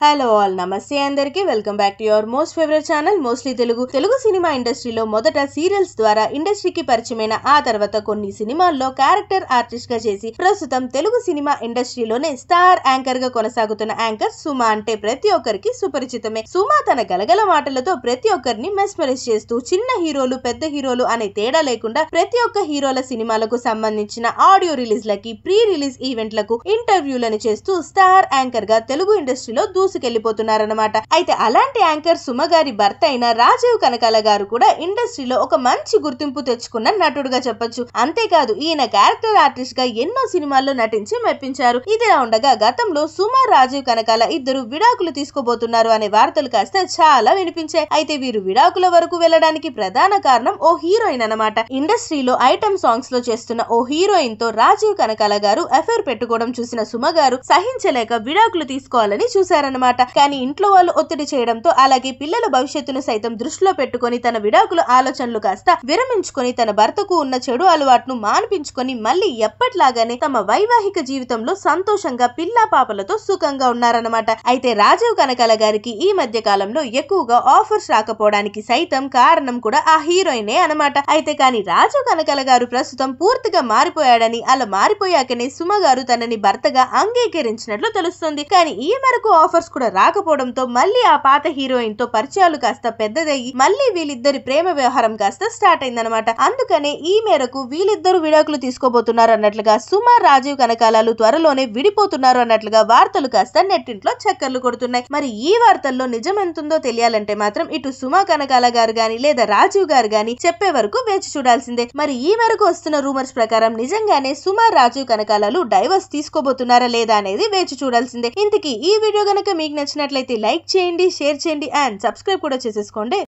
Hello all నమస్తే అందరికి. Welcome back to your most favourite channel mostly Telugu. Telugu cinema ఇండస్ట్రీలో మొదట serials ద్వారా ఇండస్ట్రీకి పరిచయమైన ఆ తర్వాత కొన్ని సినిమాల్లో క్యారెక్టర్ ఆర్టిస్ట్గా చేసి ప్రస్తుతం తెలుగు సినిమా ఇండస్ట్రీలోనే స్టార్ యాంకర్గా కొనసాగుతున్న యాంకర్ సుమా అంటే ప్రతి ఒక్కరికి సుపరిచితమే. సుమా తన గలగల మాటలతో ప్రతి ఒక్కరిని మెస్మరైజ్ చేస్తూ చిన్న హీరోలు పెద్ద హీరోలు అనే తేడా లేకుండా ప్రతి ఒక్క హీరోల సినిమాలకు సంబంధించిన ఆడియో రిలీజ్ లకి ప్రీ రిలీజ్ ఈవెంట్లకు ఇంటర్వ్యూలను చేస్తూ స్టార్ యాంకర్గా తెలుగు ఇండస్ట్రీలో దూసుకెళ్ళిపోతున్నారన్నమాట అయితే అలాంటి యాంకర్ సుమ గారి భర్త అయిన రాజీవ్ కనకాల గారు కూడా ఇండస్ట్రీలో ఒక మంచి గుర్తింపు తెచ్చుకున్న నటుడుగా చెప్పొచ్చు. అంతేకాదు ఈయన క్యారెక్టర్ ఆర్టిస్ట్గా ఎన్నో సినిమాల్లో నటించి మెప్పించారు. ఇదిలా ఉండగా గతంలో సుమ రాజీవ్ కనకాల ఇద్దరు విడాకులు తీసుకోబోతున్నారు అనే వార్తలు కాస్త చాలా వినిపించాయి. అయితే వీరు విడాకుల వరకు వెళ్ళడానికి ప్రధాన కారణం ఓ హీరోయిన్ అన్నమాట. ఇండస్ట్రీలో ఐటమ్ సాంగ్స్లో చేస్తున్న ఓ హీరోయిన్తో రాజీవ్ కనకాల గారు అఫైర్ పెట్టుకోవడం చూసిన సుమ గారు సహించలేక విడాకులు తీసుకోవాలని అనమాట కానీ ఇంట్లో వాళ్ళు ఒత్తిడి చేయడంతో అలాగే పిల్లల భవిష్యత్తును సైతం దృష్టిలో పెట్టుకొని తన విడాకుల ఆలోచనలు కాస్త విరమించుకొని తన భర్తకు ఉన్న చెడు అలవాటును మాన్పించుకొని మళ్ళీ ఎప్పట్లాగానే తమ వైవాహిక జీవితంలో సంతోషంగా పిల్ల పాపలతో సుఖంగా ఉన్నారన్నమాట. అయితే రాజీవ్ కనకాల గారికి ఈ మధ్య కాలంలో ఎక్కువగా ఆఫర్స్ రాకపోవడానికి సైతం కారణం కూడా ఆ హీరోయినే అన్నమాట. అయితే కానీ రాజీవ్ కనకాల గారు ప్రస్తుతం పూర్తిగా మారిపోయాడని అలా మారిపోయాకనే సుమ గారు తనని భర్తగా అంగీకరించినట్లు తెలుస్తుంది. కానీ ఈ మేరకు ఆఫర్స్ కూడా రాకపోవడంతో మళ్ళీ ఆ పాత హీరోయిన్తో పరిచయాలు కాస్త పెద్దదయ్యి మళ్ళీ వీళ్ళిద్దరి ప్రేమ వ్యవహారం కాస్త స్టార్ట్ అయిందనమాట అందుకనే ఈ మేరకు వీళ్ళిద్దరు విడాకులు తీసుకోబోతున్నారు అన్నట్లుగా సుమార్ రాజీవ్ కనకాలాలు త్వరలోనే విడిపోతున్నారు అన్నట్లుగా వార్తలు కాస్త నెట్టింట్లో చక్కర్లు కొడుతున్నాయి. మరి ఈ వార్తల్లో నిజం ఎంతుందో తెలియాలంటే మాత్రం ఇటు సుమా కనకాల గారు గాని లేదా రాజీవ్ గారు గాని చెప్పే వరకు వేచి చూడాల్సిందే. మరి ఈ మేరకు వస్తున్న రూమర్స్ ప్రకారం నిజంగానే సుమార్ రాజీవ్ కనకాలాలు డైవర్స్ తీసుకోబోతున్నారా లేదా అనేది వేచి చూడాల్సిందే. ఇంతకీ ఈ వీడియో గనక మీకు నచ్చినట్లయితే లైక్ చేయండి షేర్ చేయండి అండ్ సబ్స్క్రైబ్ కూడా చేసేసుకోండి.